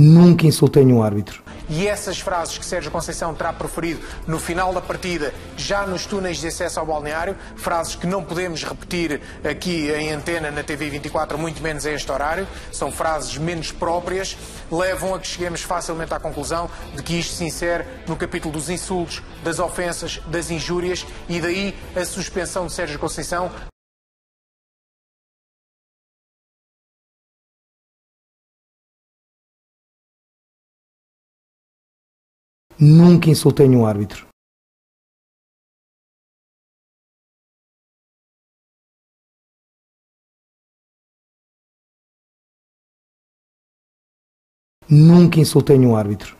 Nunca insultei nenhum árbitro. E essas frases que Sérgio Conceição terá preferido no final da partida, já nos túneis de acesso ao balneário, frases que não podemos repetir aqui em antena na TV 24, muito menos a este horário, são frases menos próprias, levam a que cheguemos facilmente à conclusão de que isto se insere no capítulo dos insultos, das ofensas, das injúrias e daí a suspensão de Sérgio Conceição Nunca insultei nenhum árbitro. Nunca insultei nenhum árbitro.